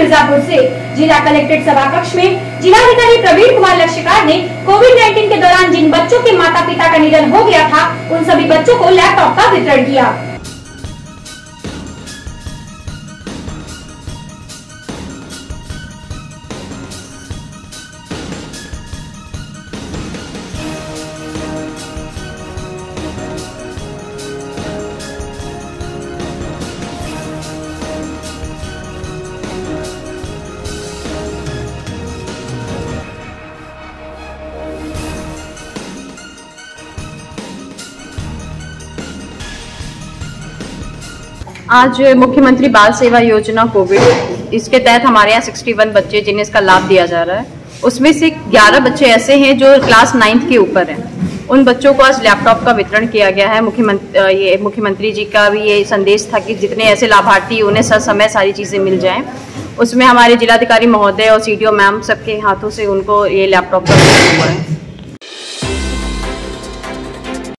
मिर्जापुर से। जिला कलेक्ट्रेट सभा कक्ष में जिलाधिकारी प्रवीण कुमार लक्ष्यकार ने कोविड 19 के दौरान जिन बच्चों के माता पिता का निधन हो गया था, उन सभी बच्चों को लैपटॉप का वितरण किया। आज मुख्यमंत्री बाल सेवा योजना कोविड, इसके तहत हमारे यहाँ 61 बच्चे जिन्हें इसका लाभ दिया जा रहा है। उसमें से 11 बच्चे ऐसे हैं जो क्लास नाइन्थ के ऊपर हैं। उन बच्चों को आज लैपटॉप का वितरण किया गया है। मुख्यमंत्री ये मुख्यमंत्री जी का भी ये संदेश था कि जितने ऐसे लाभार्थी, उन्हें सर समय सारी चीज़ें मिल जाएँ। उसमें हमारे जिलाधिकारी महोदय और सीडीओ मैम सबके हाथों से उनको ये लैपटॉप का वितरण हुआ है।